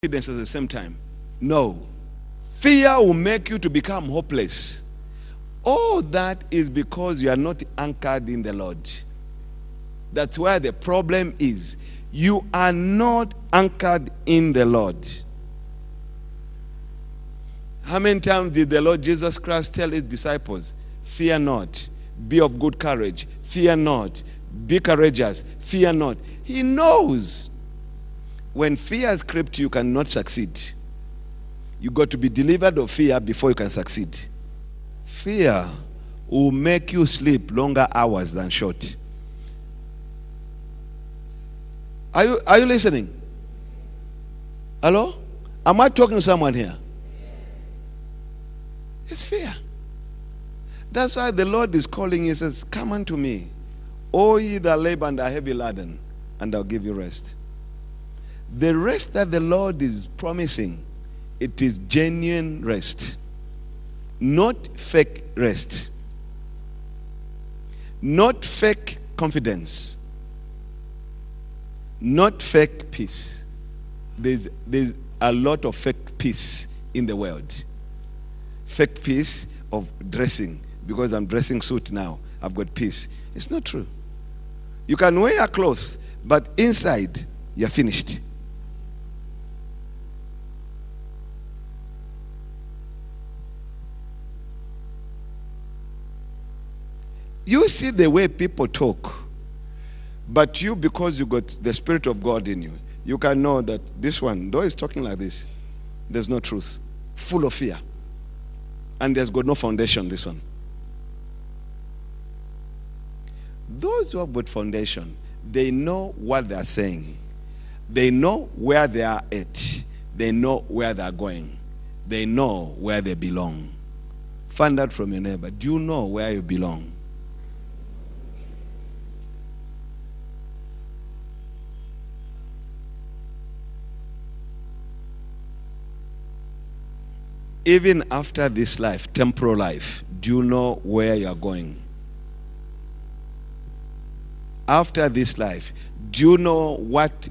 confidence at the same time. No. Fear will make you to become hopeless. All that is because you are not anchored in the Lord. That's where the problem is. You are not anchored in the Lord. How many times did the Lord Jesus Christ tell his disciples, Fear not, be of good courage, fear not, be courageous, fear not? He knows when fear has crept you, cannot succeed. You got to be delivered of fear before you can succeed. Fear will make you sleep longer hours than short. Are you, are you listening? Hello? Am I talking to someone here? It's fear. That's why the Lord is calling you. He says, Come unto me, all ye that labor and are heavy laden, and I'll give you rest. The rest that the Lord is promising, it is genuine rest, not fake rest, not fake confidence, not fake peace. There's, there's a lot of fake peace in the world. Fake peace of dressing, because I'm dressing suit now, I've got peace. It's not true. You can wear clothes, but inside, you're finished. You see the way people talk, but you, because you got the Spirit of God in you, you can know that this one, though he's talking like this, there's no truth, full of fear. And there's got no foundation, this one. Those who have got foundation, they know what they are saying. They know where they are at. They know where they are going. They know where they belong. Find out from your neighbor. Do you know where you belong? Even after this life, temporal life, do you know where you are going? After this life, do you know what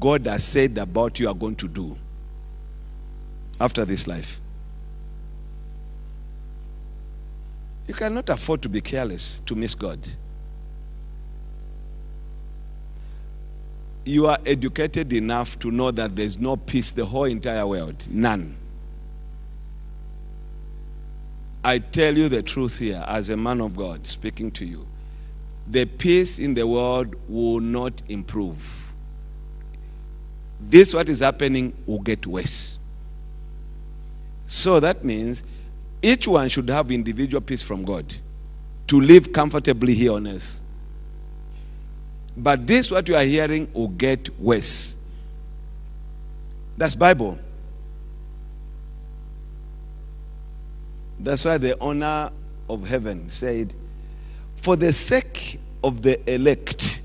God has said about you are going to do? After this life. You cannot afford to be careless to miss God. You are educated enough to know that there's no peace the whole entire world. None. I tell you the truth here as a man of God speaking to you. The peace in the world will not improve. This, what is happening, will get worse. So that means each one should have individual peace from God to live comfortably here on earth. But this, what you are hearing, will get worse. That's Bible. That's why the honor of heaven said, For the sake of the elect,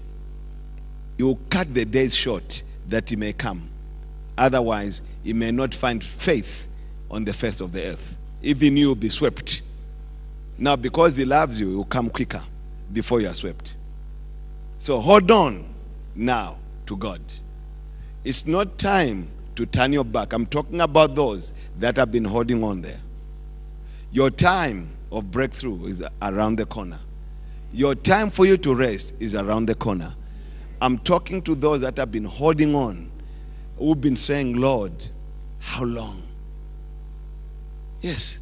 you cut the days short that he may come. Otherwise, he may not find faith on the face of the earth. Even you will be swept. Now, because he loves you, he will come quicker before you are swept. So hold on now to God. It's not time to turn your back. I'm talking about those that have been holding on there. Your time of breakthrough is around the corner. Your time for you to rest is around the corner. I'm talking to those that have been holding on, who've been saying, Lord, how long? Yes.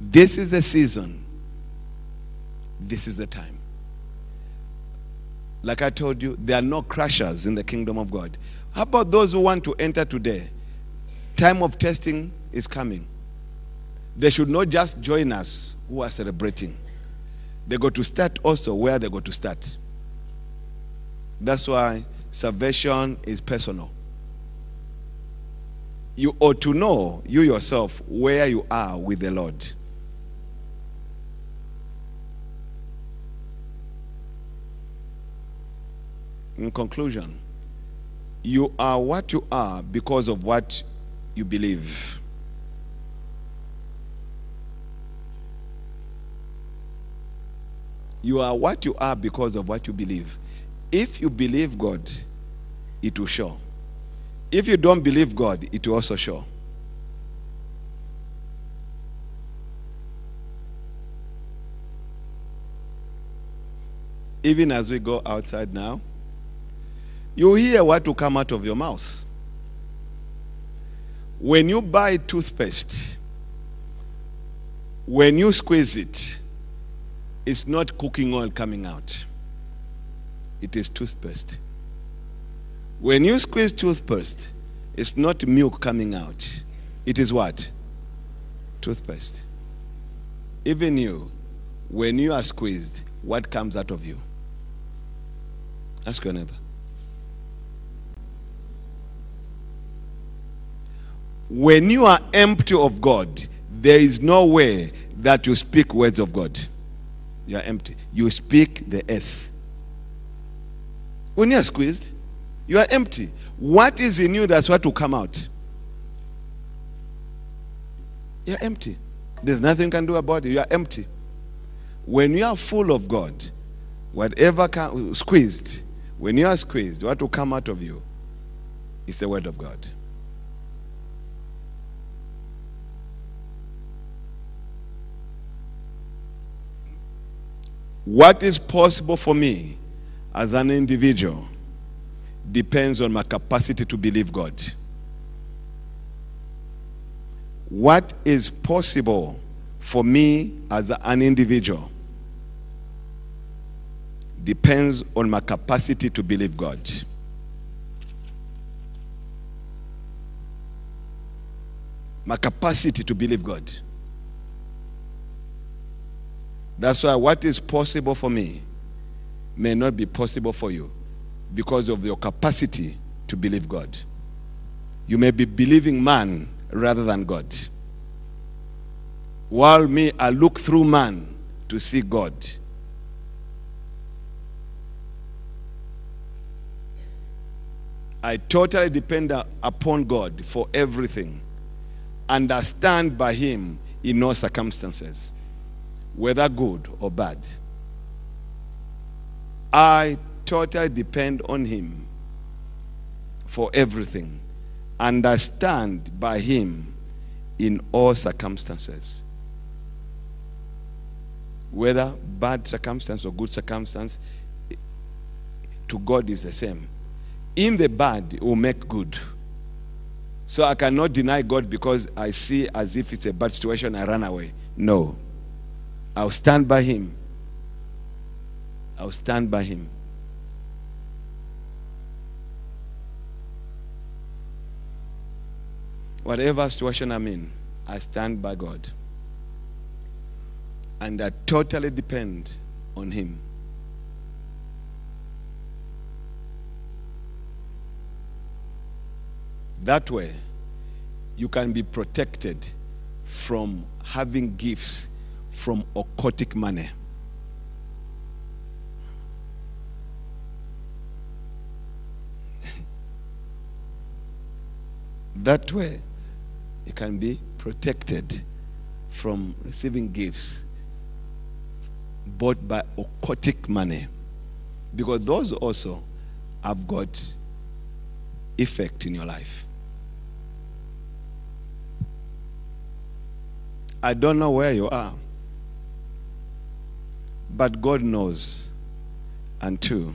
This is the season. This is the time. Like I told you, there are no crushers in the kingdom of God. How about those who want to enter today? Time of testing is coming. They should not just join us who are celebrating. They got to start also where they got to start. That's why salvation is personal. You ought to know, you yourself, where you are with the Lord. In conclusion, you are what you are because of what you believe. You are what you are because of what you believe. If you believe God, it will show. If you don't believe God, it will also show. Even as we go outside now, you hear what will come out of your mouth. When you buy toothpaste, when you squeeze it, it's not cooking oil coming out. It is toothpaste. When you squeeze toothpaste, it's not milk coming out. It is what? Toothpaste. Even you, when you are squeezed, what comes out of you? Ask your neighbor. When you are empty of God, there is no way that you speak words of God. You are empty. You speak the earth. When you are squeezed, you are empty. What is in you that's what will come out? You're empty. There's nothing you can do about it. You are empty. When you are full of God, whatever can, squeezed, when you are squeezed, what will come out of you is the word of God. What is possible for me as an individual depends on my capacity to believe God. What is possible for me as an individual depends on my capacity to believe God. My capacity to believe God. That's why what is possible for me may not be possible for you because of your capacity to believe God. You may be believing man rather than God. While me, I look through man to see God. I totally depend upon God for everything and I stand by Him in all circumstances, whether good or bad. I totally depend on Him for everything and I stand by Him in all circumstances. Whether bad circumstance or good circumstance, to God is the same in the bad it will make good. So I cannot deny God because I see as if it's a bad situation, I run away. No. I'll stand by Him. I'll stand by Him. Whatever situation I'm in, I stand by God. And I totally depend on Him. That way, you can be protected from having gifts from occultic money. that way, you can be protected from receiving gifts bought by occultic money. Because those also have got effect in your life. I don't know where you are. But God knows. And two,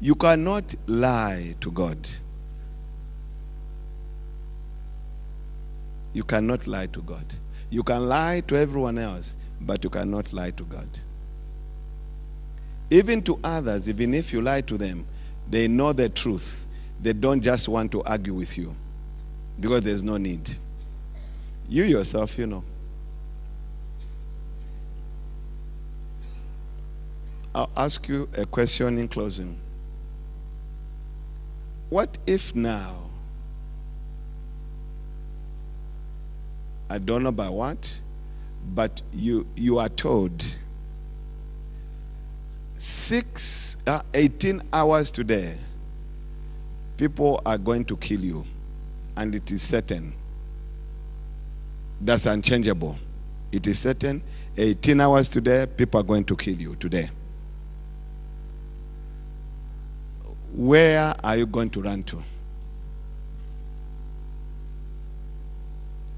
you cannot lie to God. You cannot lie to God. You can lie to everyone else, but you cannot lie to God. Even to others, even if you lie to them, they know the truth. They don't just want to argue with you because there's no need. You yourself, you know. I'll ask you a question in closing. What if now, I don't know by what, but you, you are told six, uh, 18 hours today, people are going to kill you, and it is certain. That's unchangeable. It is certain. 18 hours today, people are going to kill you today. Where are you going to run to?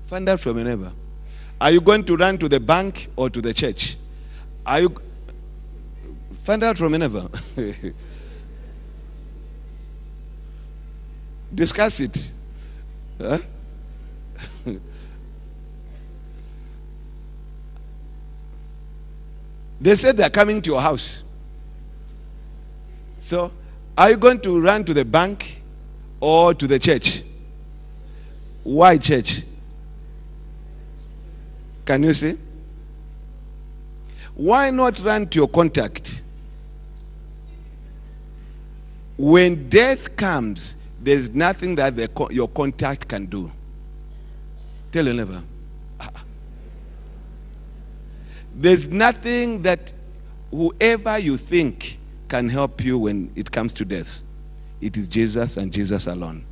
Find out from your neighbor. Are you going to run to the bank or to the church? Are you find out from your neighbor? Discuss it. Huh? they said they're coming to your house. So, are you going to run to the bank or to the church? Why church? Can you see? Why not run to your contact? When death comes, there's nothing that the, your contact can do. Tell your neighbor. There's nothing that whoever you think can help you when it comes to death. It is Jesus and Jesus alone.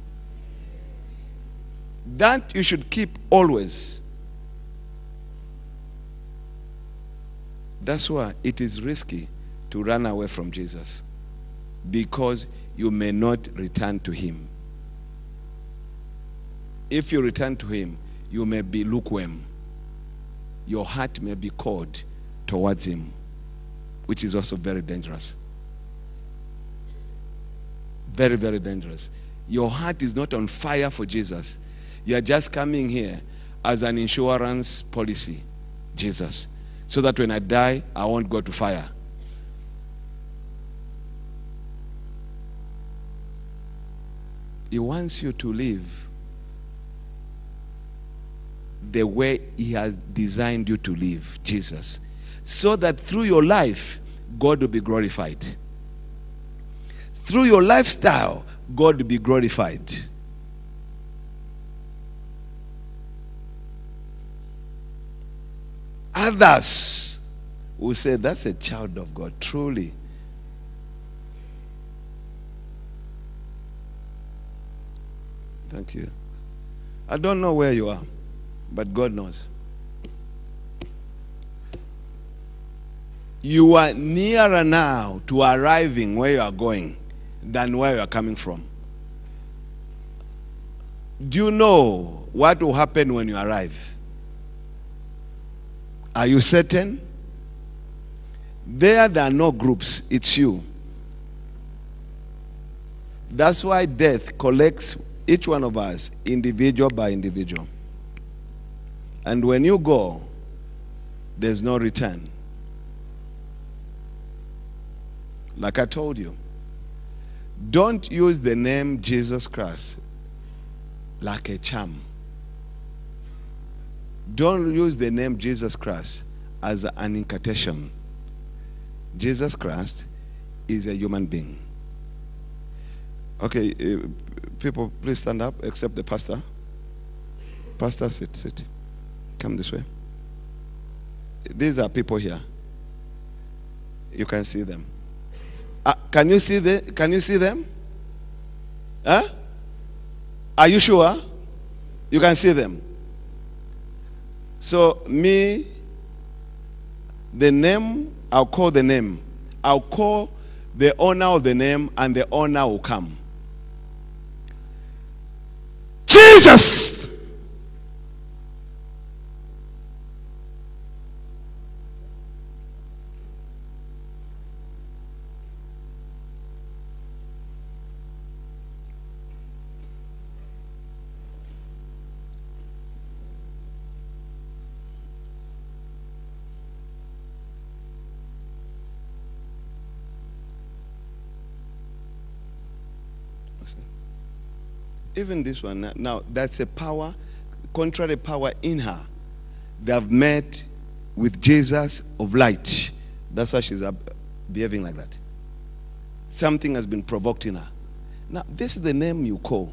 That you should keep always. That's why it is risky to run away from Jesus because you may not return to him. If you return to him, you may be lukewarm. Your heart may be cold towards him, which is also very dangerous. Very, very dangerous. Your heart is not on fire for Jesus. You are just coming here as an insurance policy, Jesus, so that when I die, I won't go to fire. He wants you to live the way He has designed you to live, Jesus, so that through your life, God will be glorified. Through your lifestyle, God be glorified. Others will say, That's a child of God, truly. Thank you. I don't know where you are, but God knows. You are nearer now to arriving where you are going than where you are coming from. Do you know what will happen when you arrive? Are you certain? There, there are no groups, it's you. That's why death collects each one of us, individual by individual. And when you go, there's no return. Like I told you, don't use the name Jesus Christ like a charm. Don't use the name Jesus Christ as an incantation. Jesus Christ is a human being. Okay, uh, people, please stand up, except the pastor. Pastor, sit, sit. Come this way. These are people here. You can see them. Uh, can you see the, Can you see them? Huh? Are you sure? You can see them. So me, the name, I'll call the name. I'll call the owner of the name, and the owner will come. Jesus. Even this one, now that's a power, contrary power in her. They have met with Jesus of light. That's why she's behaving like that. Something has been provoked in her. Now, this is the name you call.